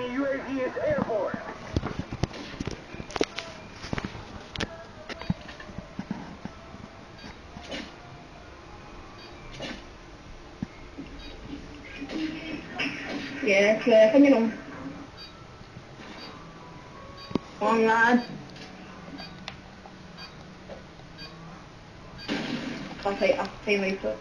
Enemy UAV is airborne. Yes, yes, Come on. Come on, lad. I'll say, I'll say later.